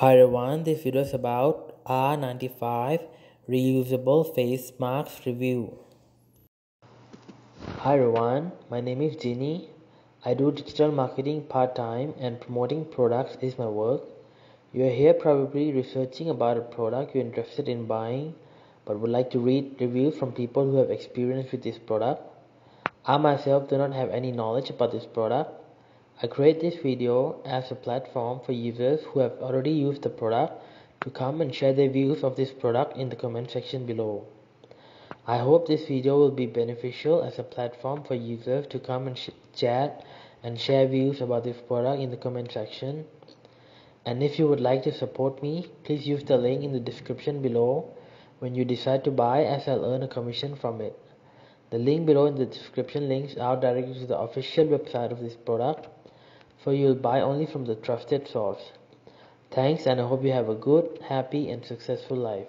Hi everyone, this video is about R95 reusable face masks review. Hi everyone, my name is Jinny. I do digital marketing part-time and promoting products is my work. You are here probably researching about a product you're interested in buying but would like to read reviews from people who have experience with this product. I myself do not have any knowledge about this product I create this video as a platform for users who have already used the product to come and share their views of this product in the comment section below. I hope this video will be beneficial as a platform for users to come and chat and share views about this product in the comment section. And if you would like to support me, please use the link in the description below when you decide to buy as I'll earn a commission from it. The link below in the description links out directly to the official website of this product so you'll buy only from the trusted source. Thanks and I hope you have a good, happy and successful life.